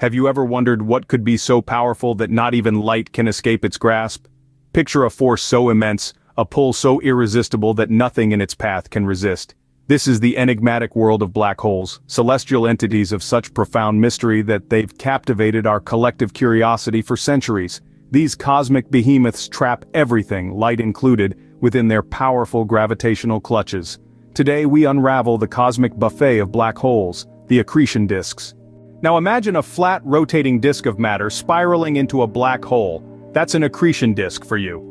Have you ever wondered what could be so powerful that not even light can escape its grasp? Picture a force so immense, a pull so irresistible that nothing in its path can resist. This is the enigmatic world of black holes, celestial entities of such profound mystery that they've captivated our collective curiosity for centuries. These cosmic behemoths trap everything, light included, within their powerful gravitational clutches. Today we unravel the cosmic buffet of black holes, the accretion disks. Now imagine a flat rotating disk of matter spiraling into a black hole. That's an accretion disk for you.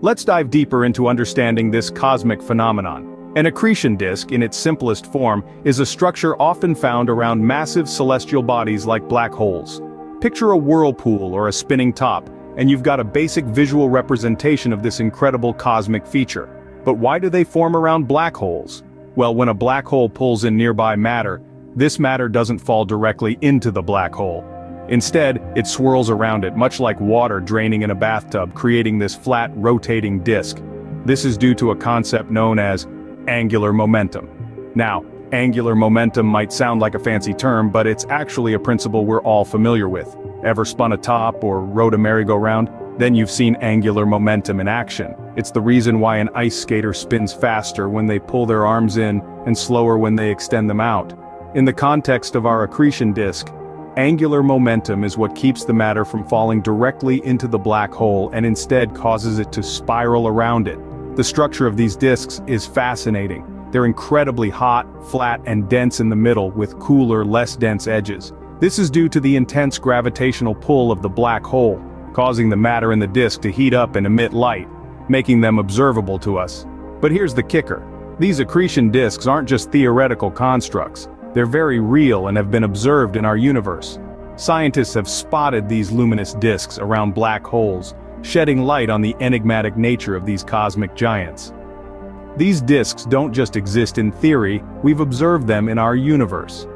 Let's dive deeper into understanding this cosmic phenomenon. An accretion disk, in its simplest form, is a structure often found around massive celestial bodies like black holes. Picture a whirlpool or a spinning top, and you've got a basic visual representation of this incredible cosmic feature. But why do they form around black holes? Well, when a black hole pulls in nearby matter, this matter doesn't fall directly into the black hole. Instead, it swirls around it much like water draining in a bathtub creating this flat, rotating disk. This is due to a concept known as angular momentum. Now, angular momentum might sound like a fancy term but it's actually a principle we're all familiar with. Ever spun a top or rode a merry-go-round? Then you've seen angular momentum in action. It's the reason why an ice skater spins faster when they pull their arms in and slower when they extend them out. In the context of our accretion disk, Angular momentum is what keeps the matter from falling directly into the black hole and instead causes it to spiral around it. The structure of these disks is fascinating. They're incredibly hot, flat and dense in the middle with cooler, less dense edges. This is due to the intense gravitational pull of the black hole, causing the matter in the disk to heat up and emit light, making them observable to us. But here's the kicker. These accretion disks aren't just theoretical constructs. They're very real and have been observed in our universe. Scientists have spotted these luminous disks around black holes, shedding light on the enigmatic nature of these cosmic giants. These disks don't just exist in theory, we've observed them in our universe.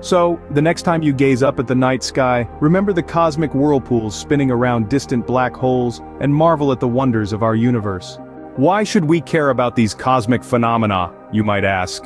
So, the next time you gaze up at the night sky, remember the cosmic whirlpools spinning around distant black holes and marvel at the wonders of our universe. Why should we care about these cosmic phenomena, you might ask?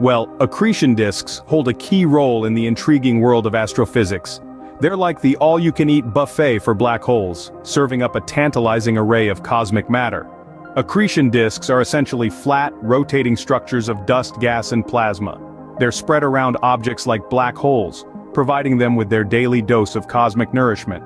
Well, accretion disks hold a key role in the intriguing world of astrophysics. They're like the all-you-can-eat buffet for black holes, serving up a tantalizing array of cosmic matter. Accretion disks are essentially flat, rotating structures of dust, gas and plasma. They're spread around objects like black holes, providing them with their daily dose of cosmic nourishment.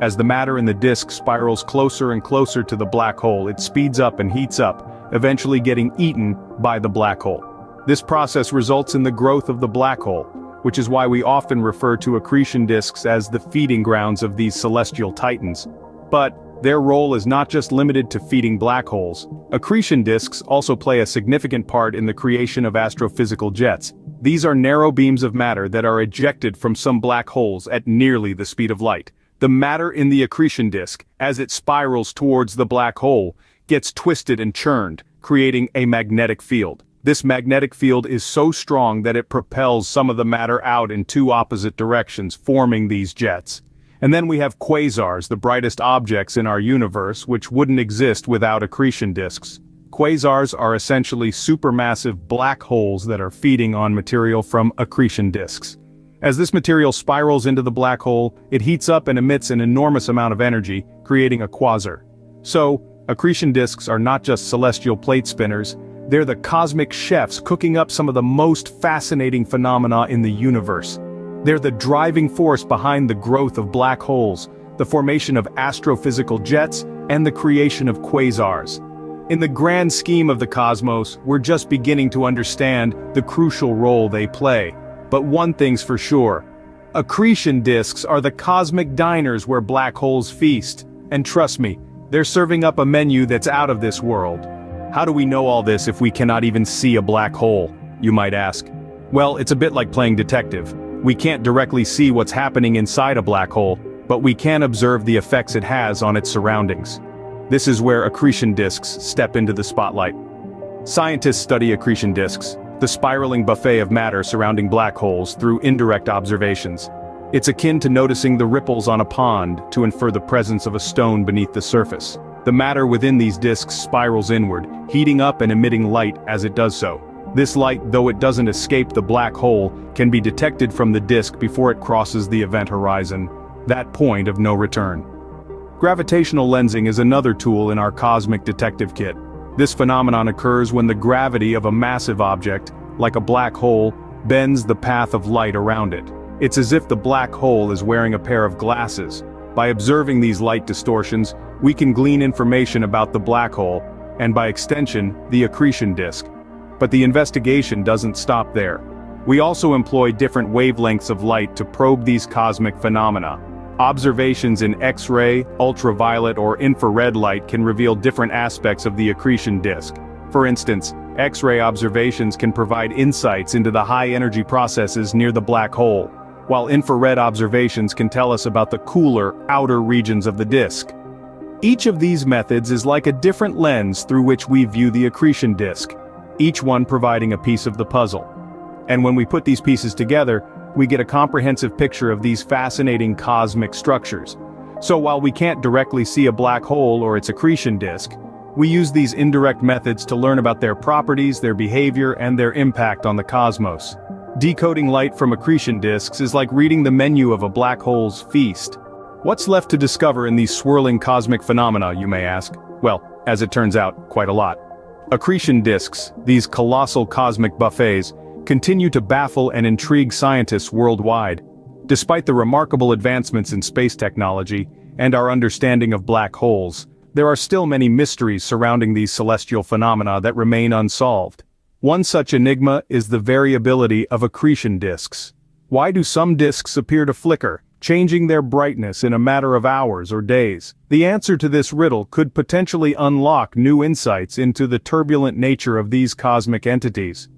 As the matter in the disk spirals closer and closer to the black hole it speeds up and heats up, eventually getting eaten by the black hole. This process results in the growth of the black hole, which is why we often refer to accretion disks as the feeding grounds of these celestial titans. But, their role is not just limited to feeding black holes. Accretion disks also play a significant part in the creation of astrophysical jets. These are narrow beams of matter that are ejected from some black holes at nearly the speed of light. The matter in the accretion disk, as it spirals towards the black hole, gets twisted and churned, creating a magnetic field. This magnetic field is so strong that it propels some of the matter out in two opposite directions, forming these jets. And then we have quasars, the brightest objects in our universe, which wouldn't exist without accretion disks. Quasars are essentially supermassive black holes that are feeding on material from accretion disks. As this material spirals into the black hole, it heats up and emits an enormous amount of energy, creating a quasar. So, accretion disks are not just celestial plate spinners, they're the cosmic chefs cooking up some of the most fascinating phenomena in the universe. They're the driving force behind the growth of black holes, the formation of astrophysical jets, and the creation of quasars. In the grand scheme of the cosmos, we're just beginning to understand the crucial role they play. But one thing's for sure. Accretion disks are the cosmic diners where black holes feast. And trust me, they're serving up a menu that's out of this world. How do we know all this if we cannot even see a black hole, you might ask? Well, it's a bit like playing detective. We can't directly see what's happening inside a black hole, but we can observe the effects it has on its surroundings. This is where accretion disks step into the spotlight. Scientists study accretion disks, the spiraling buffet of matter surrounding black holes through indirect observations. It's akin to noticing the ripples on a pond to infer the presence of a stone beneath the surface. The matter within these disks spirals inward, heating up and emitting light as it does so. This light, though it doesn't escape the black hole, can be detected from the disk before it crosses the event horizon, that point of no return. Gravitational lensing is another tool in our cosmic detective kit. This phenomenon occurs when the gravity of a massive object, like a black hole, bends the path of light around it. It's as if the black hole is wearing a pair of glasses. By observing these light distortions, we can glean information about the black hole, and by extension, the accretion disk. But the investigation doesn't stop there. We also employ different wavelengths of light to probe these cosmic phenomena. Observations in X-ray, ultraviolet or infrared light can reveal different aspects of the accretion disk. For instance, X-ray observations can provide insights into the high-energy processes near the black hole, while infrared observations can tell us about the cooler, outer regions of the disk. Each of these methods is like a different lens through which we view the accretion disk, each one providing a piece of the puzzle. And when we put these pieces together, we get a comprehensive picture of these fascinating cosmic structures. So while we can't directly see a black hole or its accretion disk, we use these indirect methods to learn about their properties, their behavior, and their impact on the cosmos. Decoding light from accretion disks is like reading the menu of a black hole's feast. What's left to discover in these swirling cosmic phenomena, you may ask? Well, as it turns out, quite a lot. Accretion disks, these colossal cosmic buffets, continue to baffle and intrigue scientists worldwide. Despite the remarkable advancements in space technology, and our understanding of black holes, there are still many mysteries surrounding these celestial phenomena that remain unsolved. One such enigma is the variability of accretion disks. Why do some disks appear to flicker, changing their brightness in a matter of hours or days? The answer to this riddle could potentially unlock new insights into the turbulent nature of these cosmic entities.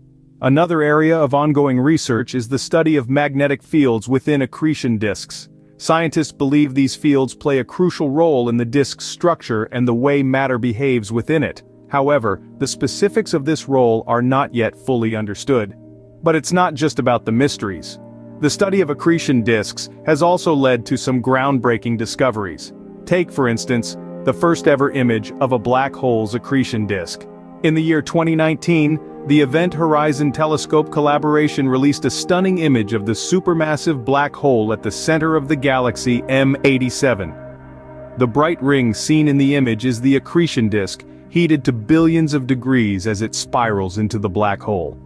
Another area of ongoing research is the study of magnetic fields within accretion disks. Scientists believe these fields play a crucial role in the disk's structure and the way matter behaves within it. However, the specifics of this role are not yet fully understood. But it's not just about the mysteries. The study of accretion disks has also led to some groundbreaking discoveries. Take, for instance, the first ever image of a black hole's accretion disk. In the year 2019, the Event Horizon Telescope collaboration released a stunning image of the supermassive black hole at the center of the galaxy M87. The bright ring seen in the image is the accretion disk, heated to billions of degrees as it spirals into the black hole.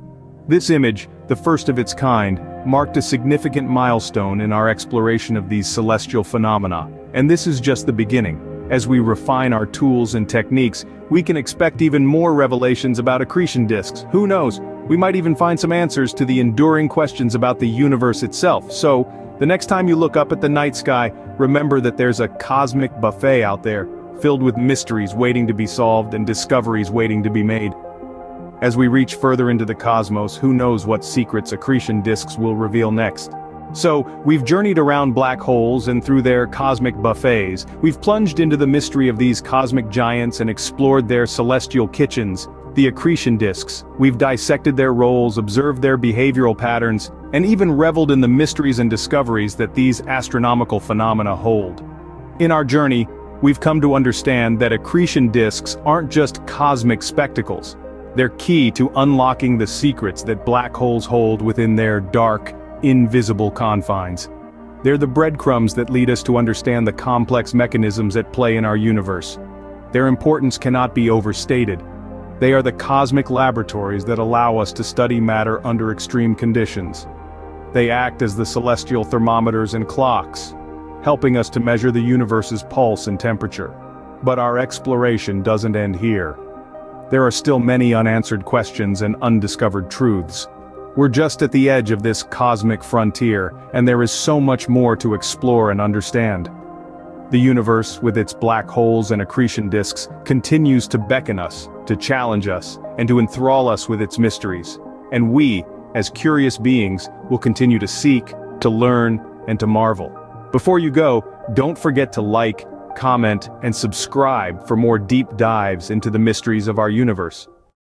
This image, the first of its kind, marked a significant milestone in our exploration of these celestial phenomena, and this is just the beginning. As we refine our tools and techniques, we can expect even more revelations about accretion disks. Who knows, we might even find some answers to the enduring questions about the universe itself. So, the next time you look up at the night sky, remember that there's a cosmic buffet out there, filled with mysteries waiting to be solved and discoveries waiting to be made. As we reach further into the cosmos, who knows what secrets accretion disks will reveal next. So, we've journeyed around black holes and through their cosmic buffets, we've plunged into the mystery of these cosmic giants and explored their celestial kitchens, the accretion disks, we've dissected their roles, observed their behavioral patterns, and even reveled in the mysteries and discoveries that these astronomical phenomena hold. In our journey, we've come to understand that accretion disks aren't just cosmic spectacles. They're key to unlocking the secrets that black holes hold within their dark, invisible confines. They're the breadcrumbs that lead us to understand the complex mechanisms at play in our universe. Their importance cannot be overstated. They are the cosmic laboratories that allow us to study matter under extreme conditions. They act as the celestial thermometers and clocks, helping us to measure the universe's pulse and temperature. But our exploration doesn't end here. There are still many unanswered questions and undiscovered truths. We're just at the edge of this cosmic frontier, and there is so much more to explore and understand. The universe, with its black holes and accretion disks, continues to beckon us, to challenge us, and to enthrall us with its mysteries. And we, as curious beings, will continue to seek, to learn, and to marvel. Before you go, don't forget to like, comment, and subscribe for more deep dives into the mysteries of our universe.